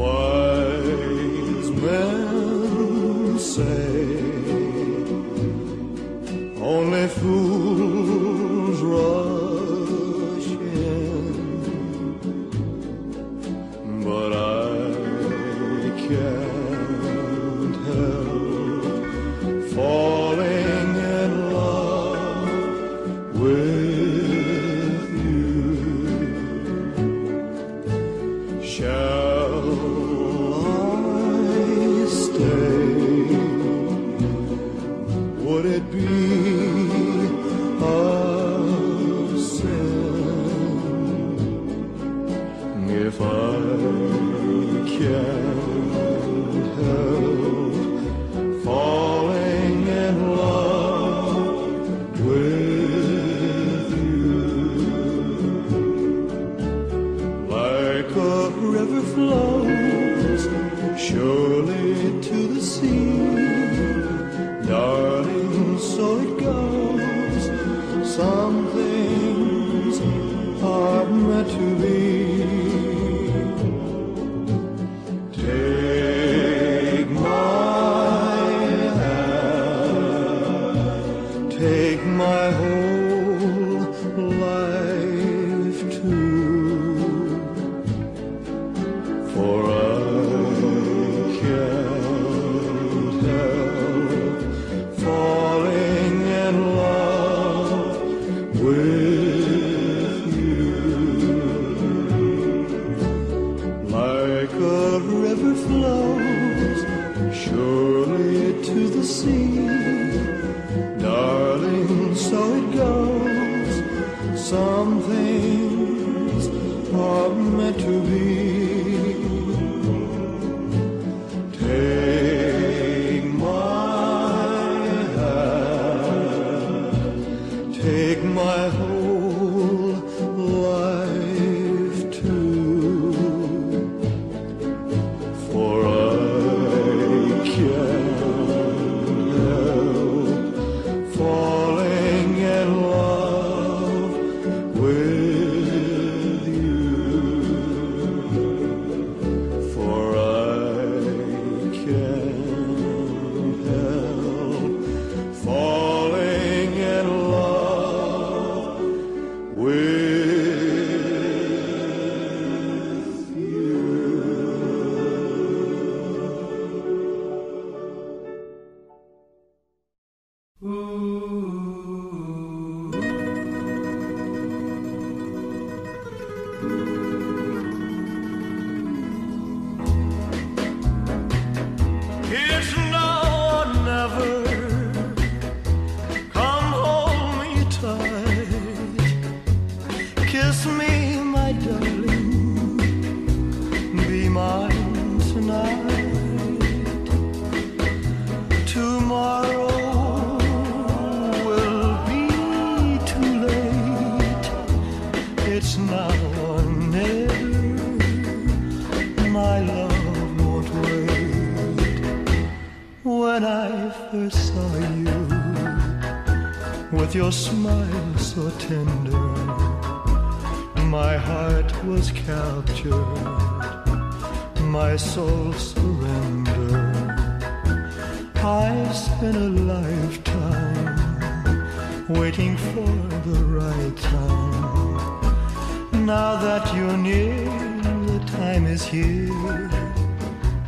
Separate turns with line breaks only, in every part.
wise men say. to be.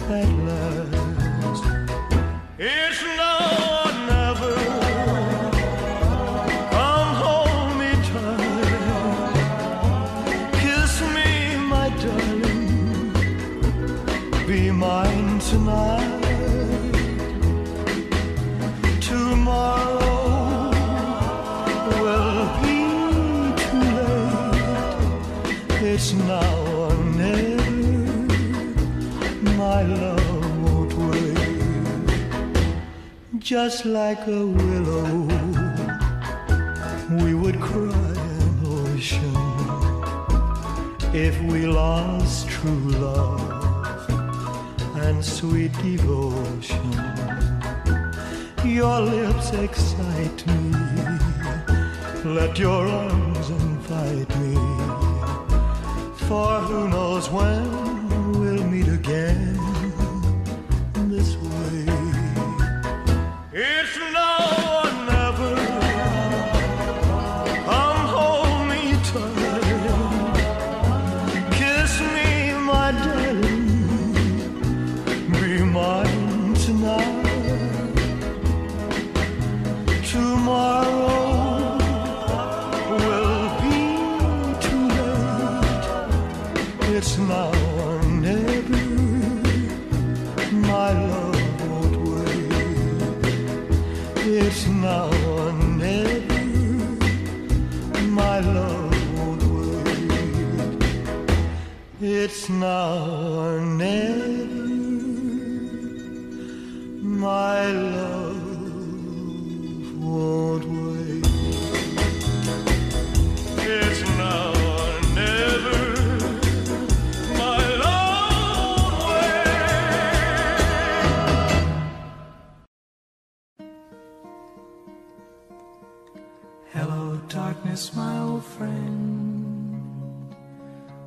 cut just like a willow. We would cry an ocean if we lost true love and sweet devotion. Your lips excite me. Let your arms invite me. For who knows when we'll meet again. It's now or never. My love won't wait. It's now or never. My love wait.
Hello, darkness, my old friend.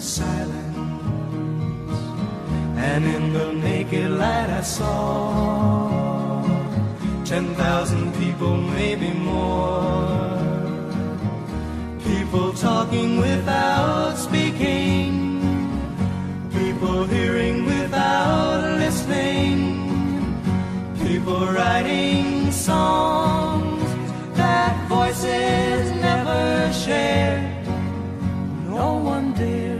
silence. And in the naked light I saw ten thousand people, maybe more. People talking without speaking. People hearing without listening. People writing songs that voices never shared. No one dared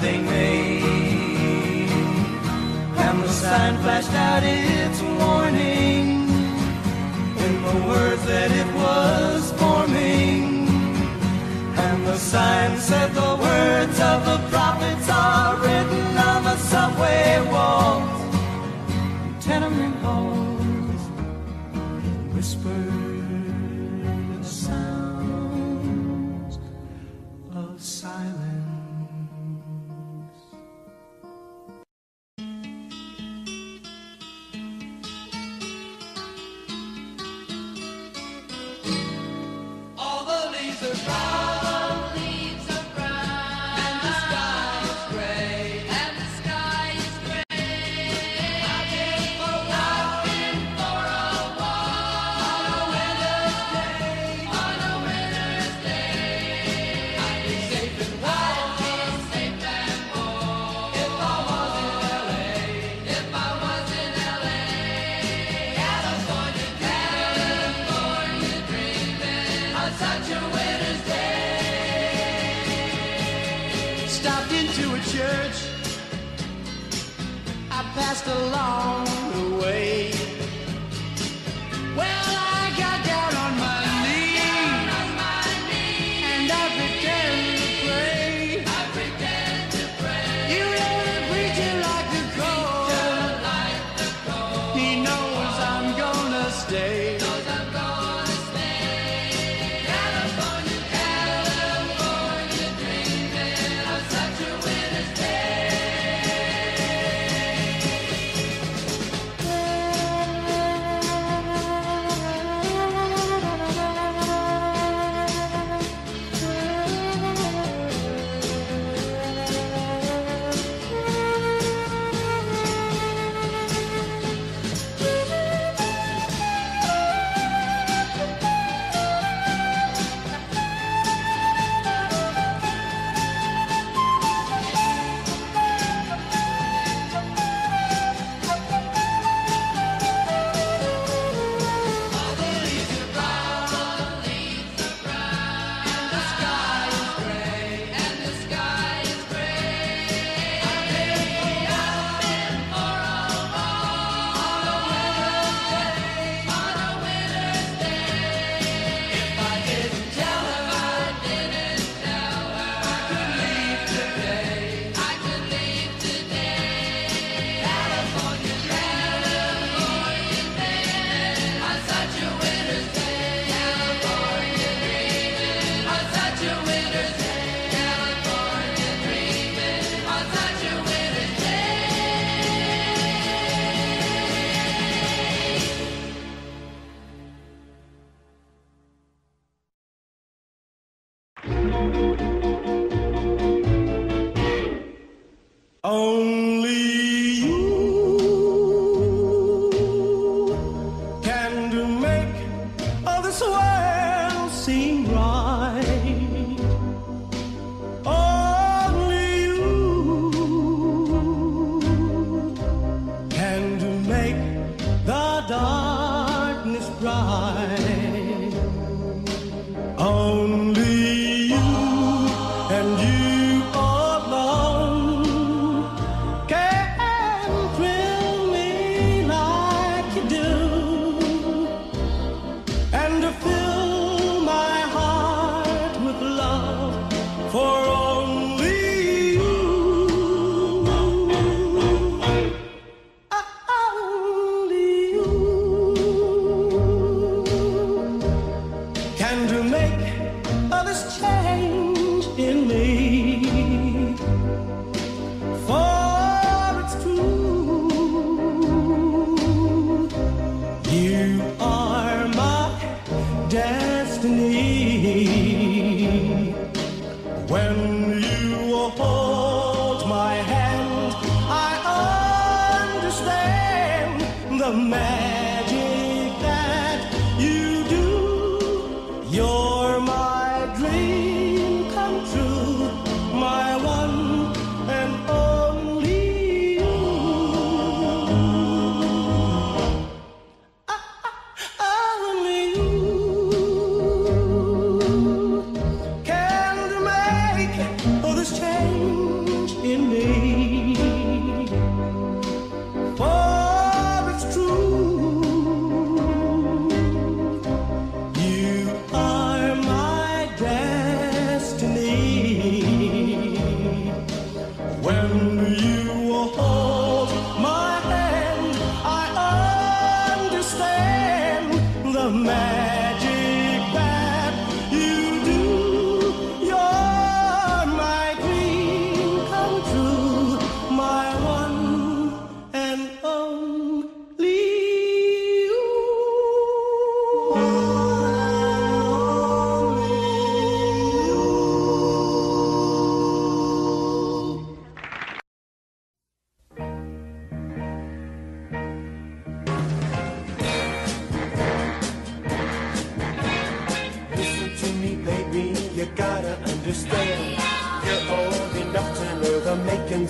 they made. And the sign flashed out its warning in the words that it was forming. And the sign said the words of the prophets are written on the subway walls,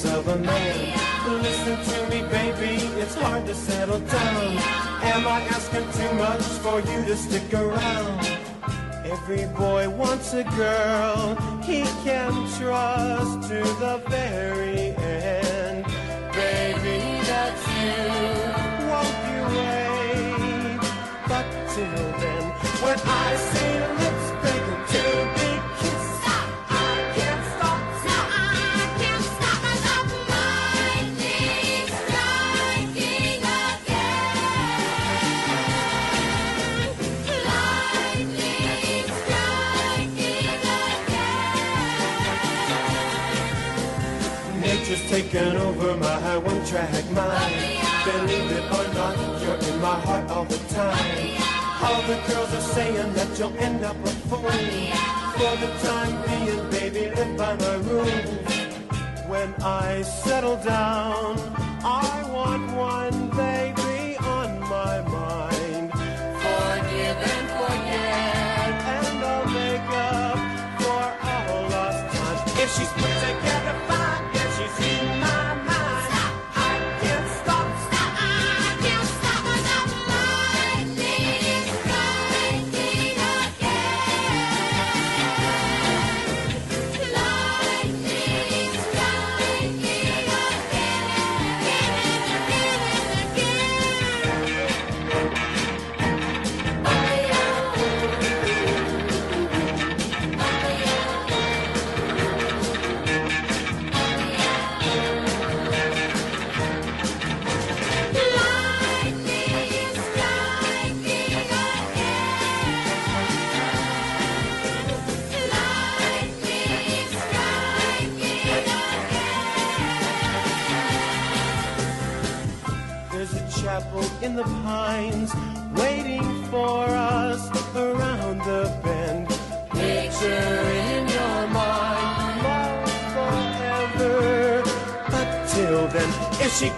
makings of a man. Listen to me, baby, it's hard to settle down. Am I asking too much for you to stick around? Every boy wants a girl he can trust to the very end. Baby, that's you. Won't you wait? But till then, when I see taken over my one-track mind. Believe it or not, you're in my heart all the time. All the girls are saying that you'll end up a fool. For the time being, baby, live by my rules. When I settle down, I want one baby on my mind. Forgive and forget, and I'll make up for all lost time. If she's in the pines, waiting for us around the bend. Picture in your
mind, love forever. But till then, if she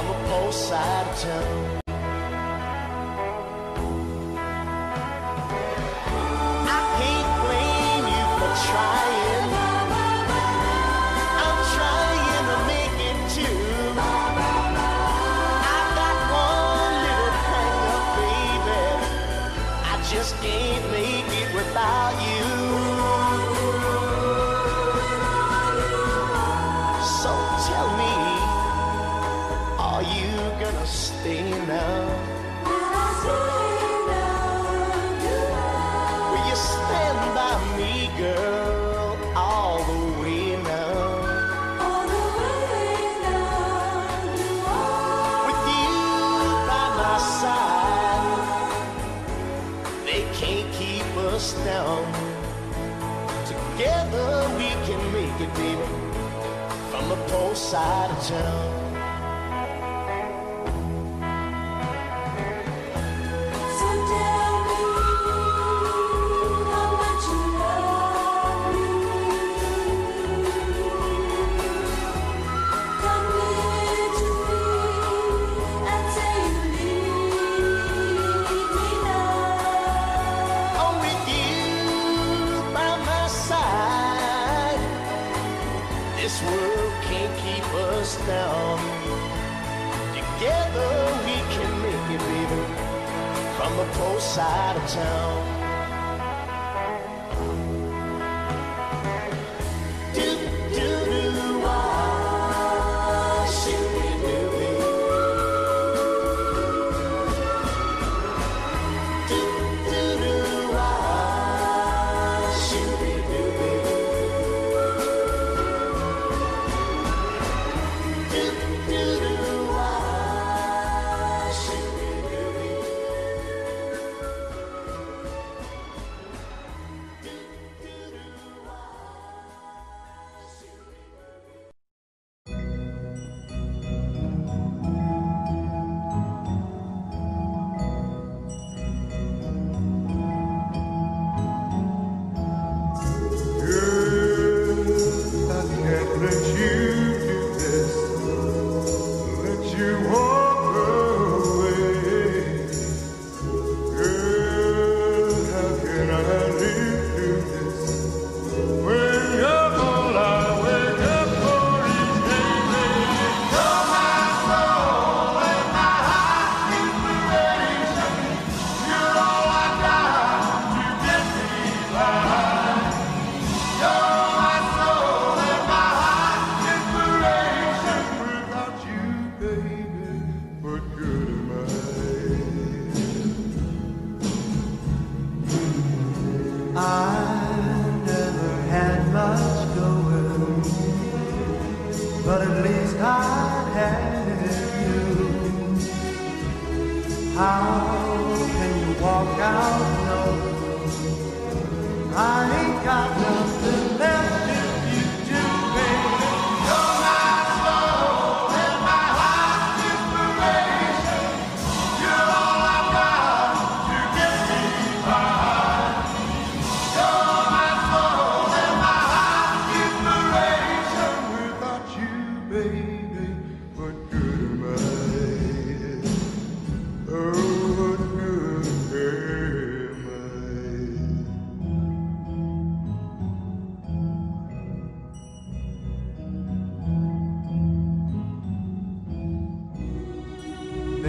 on the post side of town.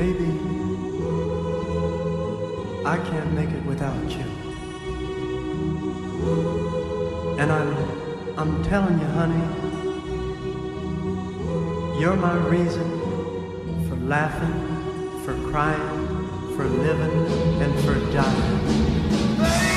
Maybe I can't make it without you.
And I'm, I'm telling you, honey, you're my reason for laughing, for crying, for living, and for dying.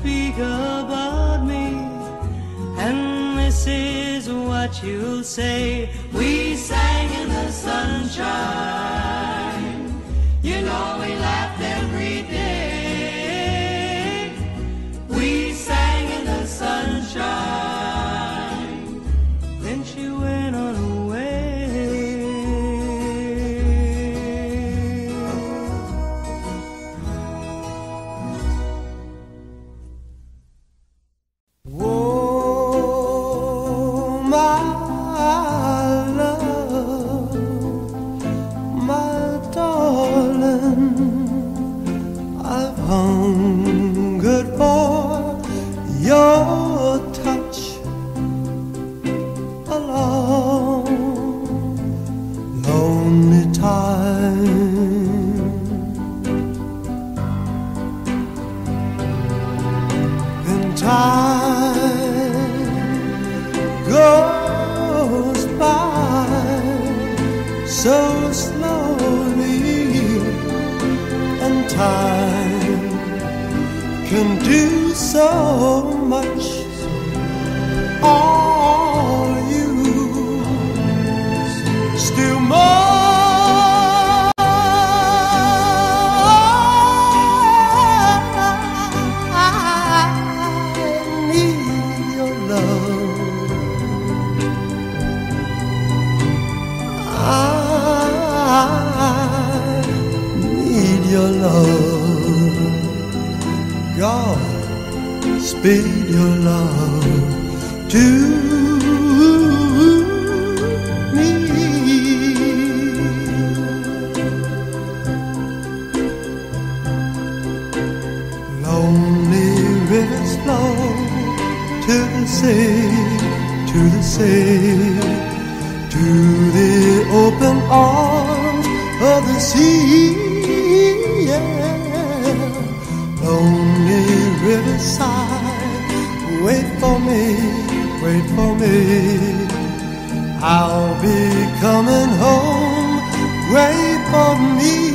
speak about me. And this is what you'll say. We sang in the sunshine.
Say to the open arms of the sea. Yeah. Lonely riverside, wait for me, wait for me. I'll be coming home, wait for me.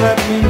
Let me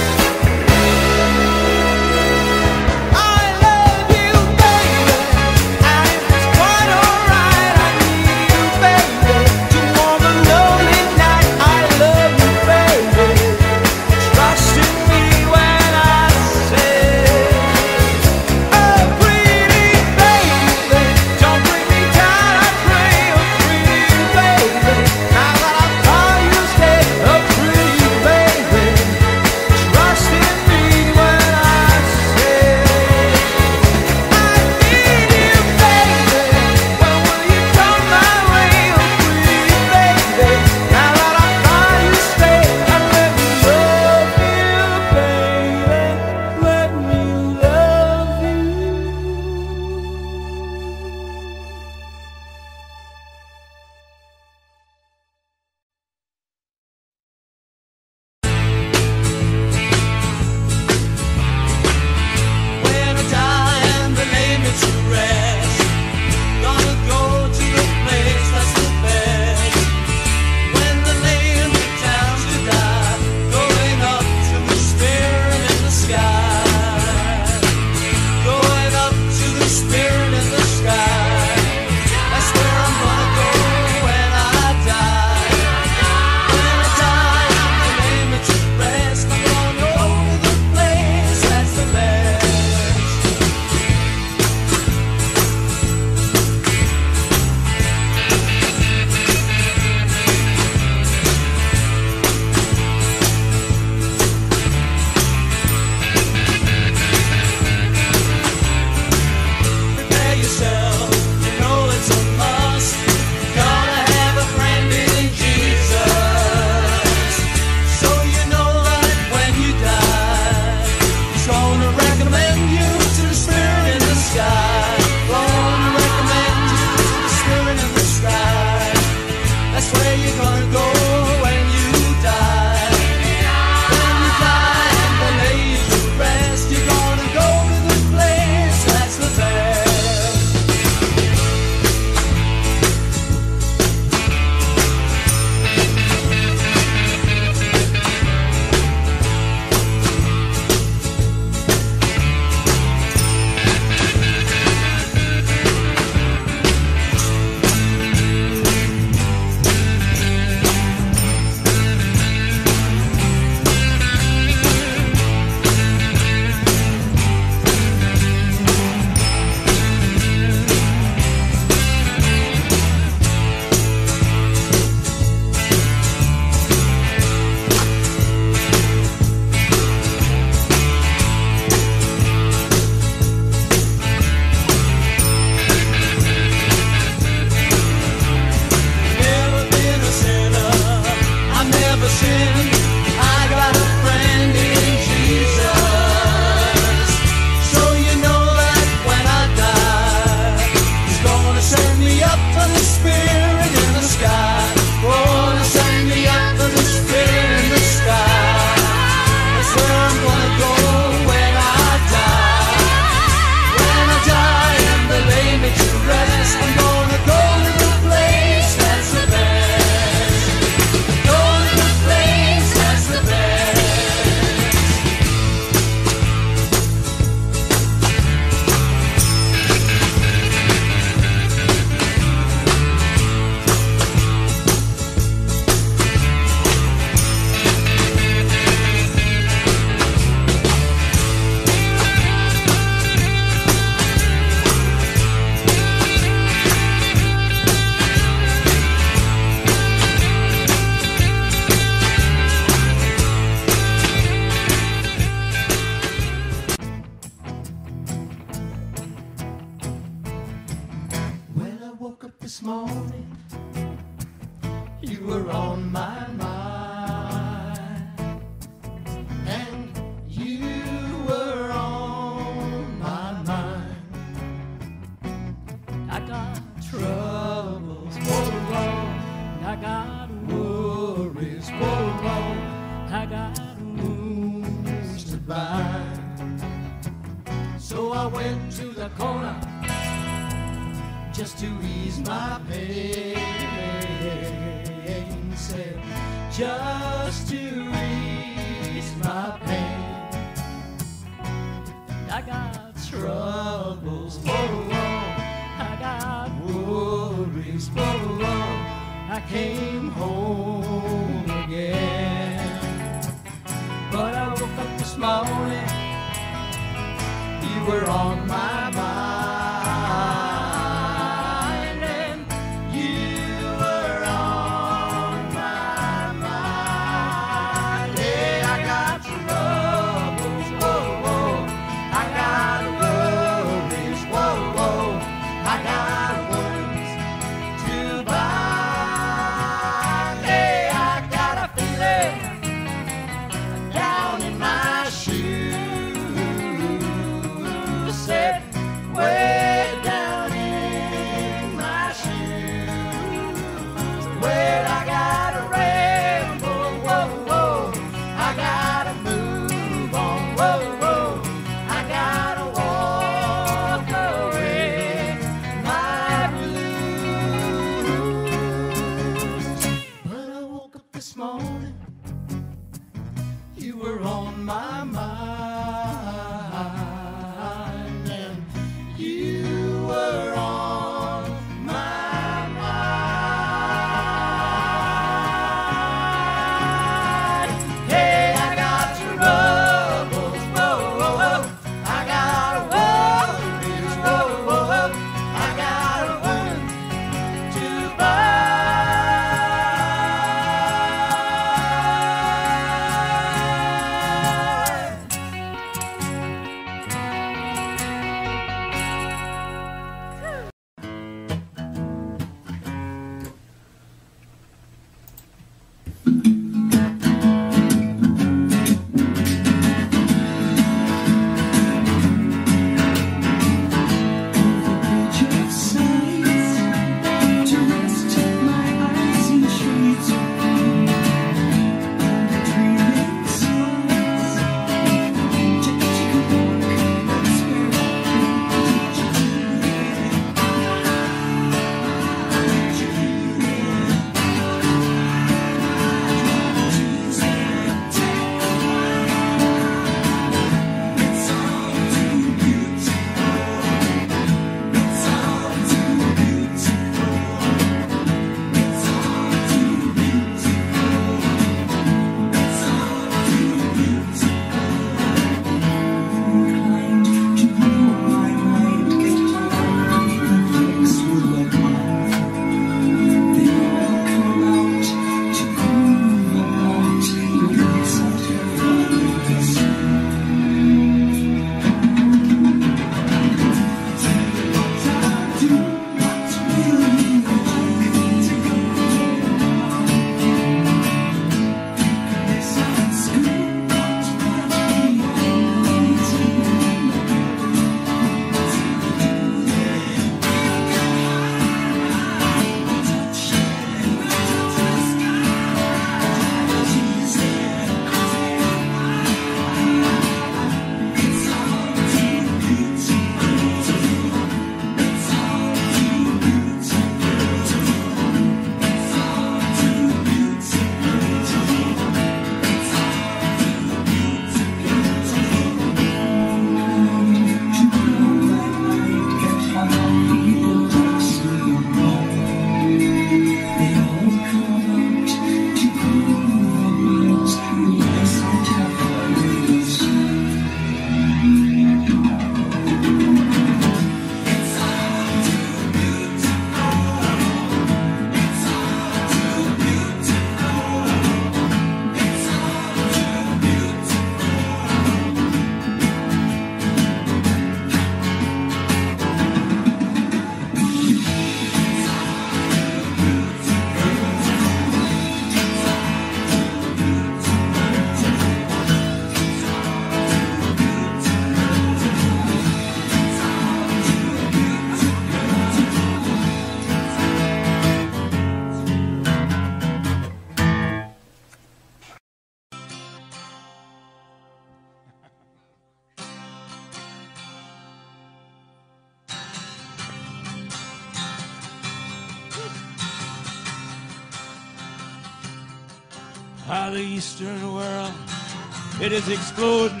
is exploding.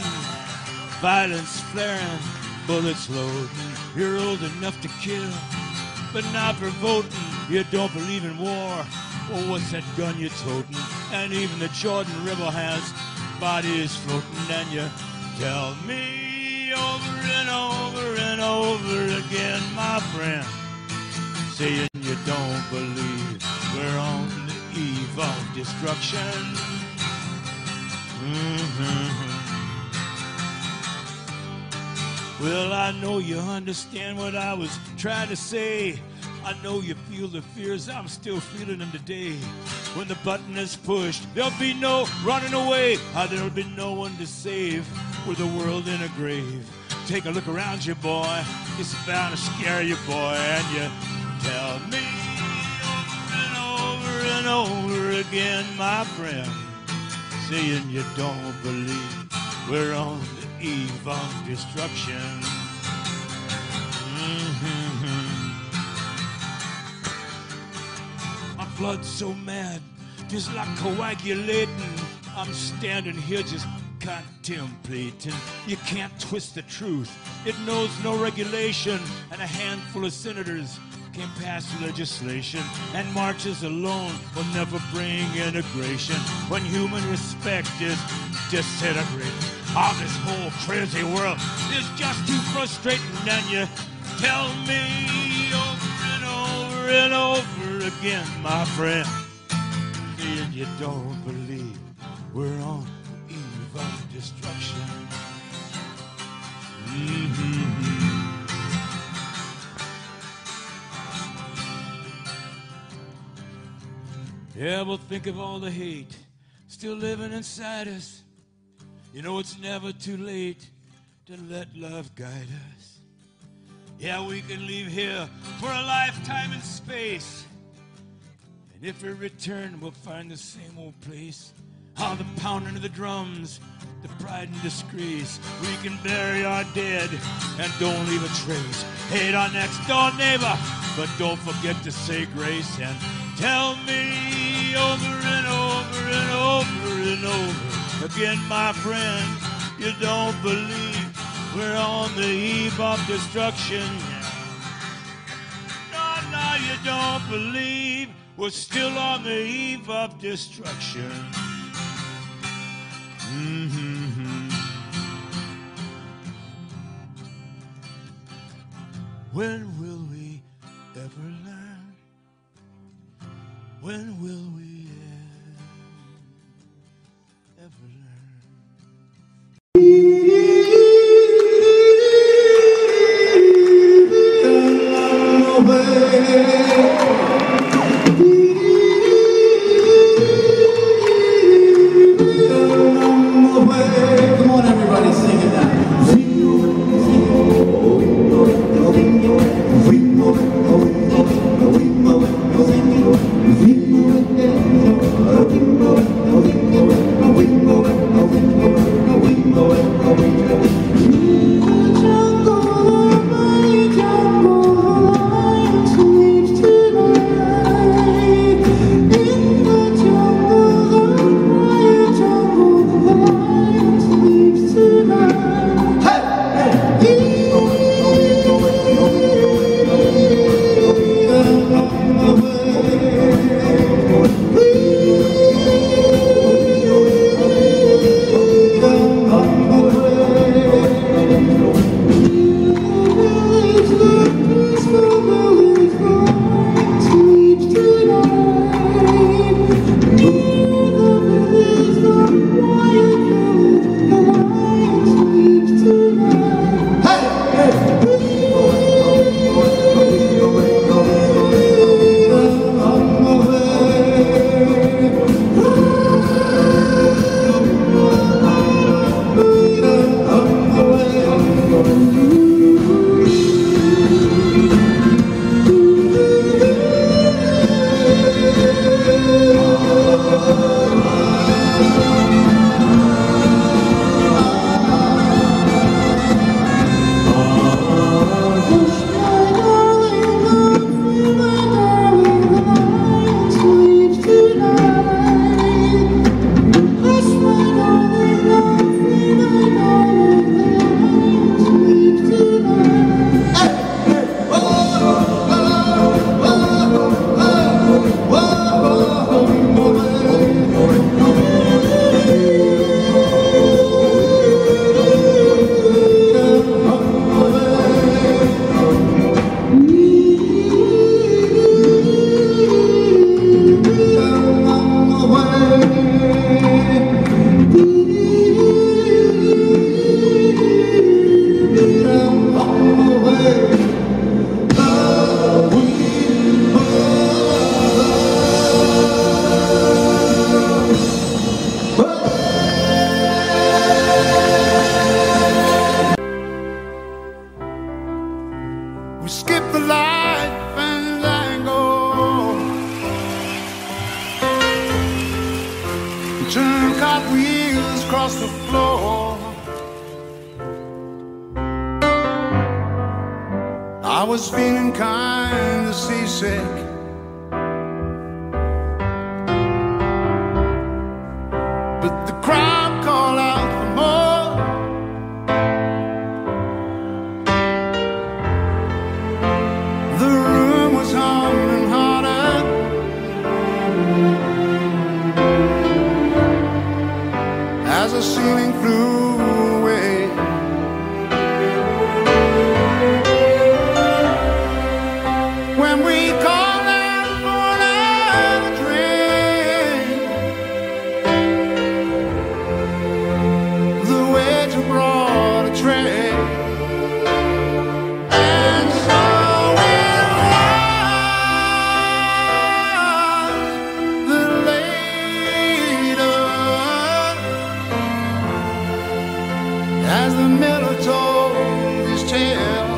Violence flaring, bullets loading. You're old enough to kill, but not for voting. You don't believe in war. Well, what's that gun you're toting? And even the Jordan River has bodies floating. And you tell me over and over and over again, my friend, saying you don't believe we're on the eve of destruction. Mhm. Well, I know you understand what I was trying to say. I know you feel the fears, I'm still feeling them today. When the button is pushed, there'll be no running away. There'll be no one to save with the world in a grave. Take a look around you, boy. It's bound to scare you, boy. And you tell me over and over and over again, my friend, saying you don't believe we're on the eve of destruction. Mhm. My blood's so mad, just like coagulating. I'm standing here just contemplating. You can't twist the truth. It knows no regulation, and a handful of senators can pass legislation, and marches alone will never bring integration. When human respect is disintegrating, all this whole crazy world is just too frustrating, and you tell me over and over and over again, my friend, and you don't believe we're on the eve of destruction. Mhm. Yeah, well, think of all the hate still living inside us. You know, it's never too late to let love guide us. Yeah, we can leave here for a lifetime in space. And if we return, we'll find the same old place. How the pounding of the drums, the pride and disgrace. We can bury our dead and don't leave a trace. Hate our next door neighbor, but don't forget to say grace and tell me over and over and over and over again, my friend, you don't believe we're on the eve of destruction. No, no, you don't believe we're still on the eve of destruction. Mhm. When will we ever learn? When will we
as the miller told his tale.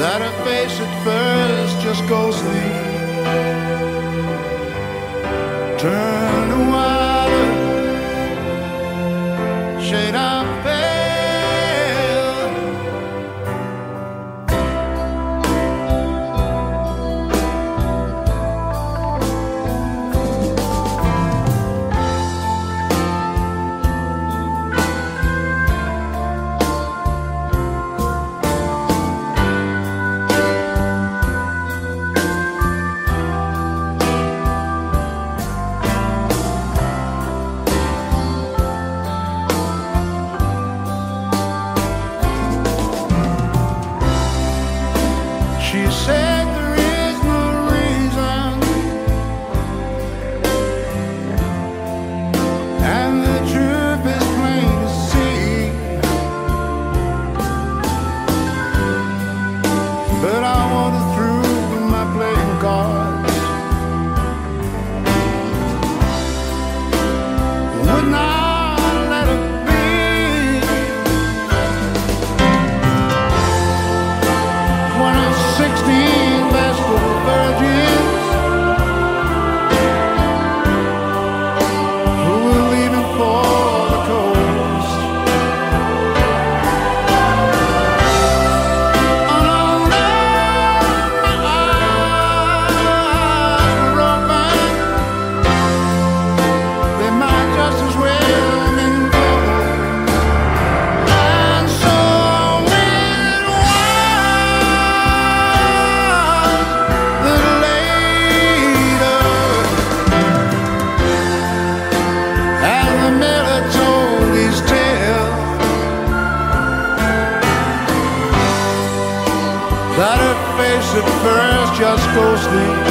That a face at first just ghostly turned away. just ghostly.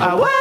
I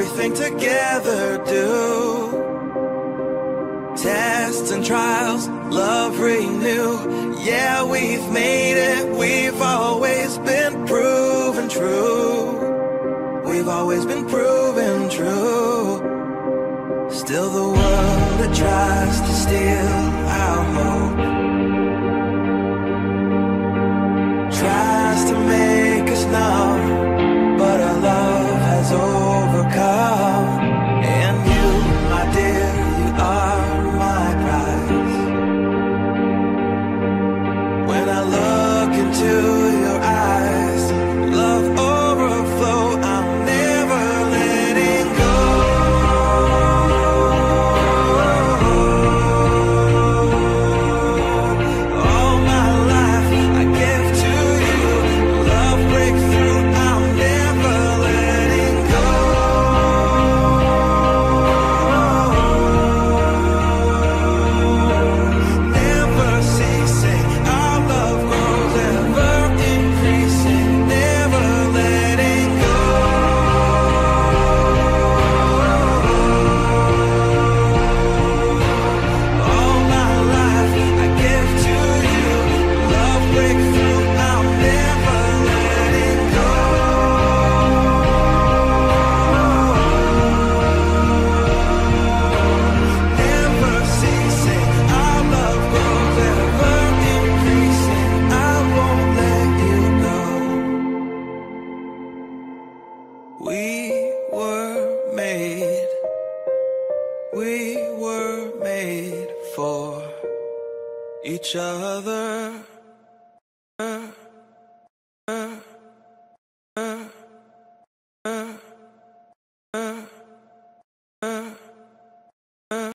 everything together do. Tests and trials, love renew. Yeah, we've made it, we've always been proven true. We've always been proven true. Still the world that tries to steal our hope. Tries to make us numb.